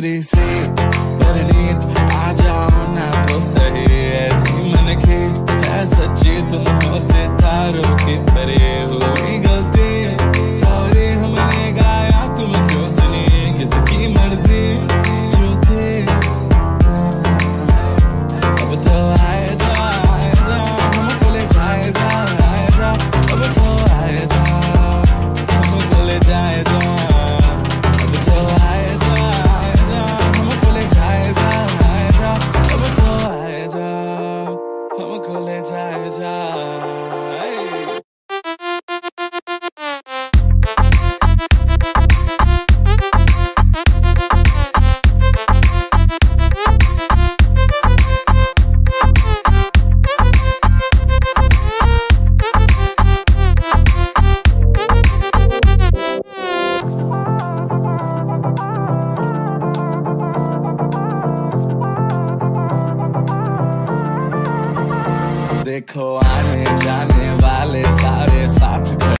कमरे से परिणीत आ जाओ ना तो सही ऐसी मन की है सच्ची तुम देखो आने जाने वाले सारे साथ